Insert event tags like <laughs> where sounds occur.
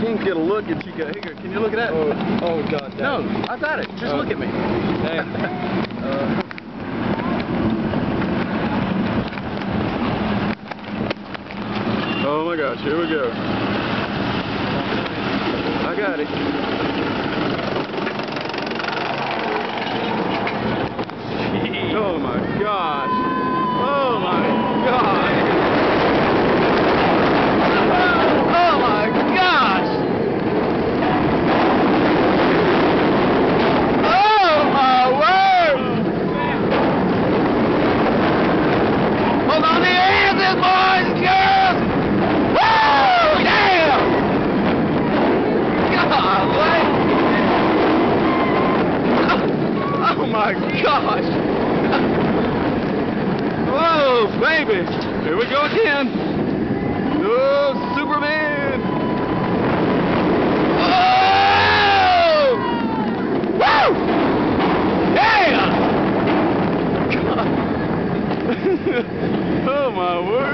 can't get a look at Chica. Here, can you look at that? Oh, oh God. Dad. no, I got it. Just Oh. look at me. Hey. Uh, Oh my gosh, here we go. I got it. Oh my gosh. Oh my gosh. Oh my gosh. Oh my word. Hold on to your hands, boys and girls. Woo! Yeah! Golly! Oh my gosh! Whoa, baby! Here we go again! Oh, Superman! Oh! Woo! Yeah! <laughs> Oh my word!